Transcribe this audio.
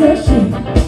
session.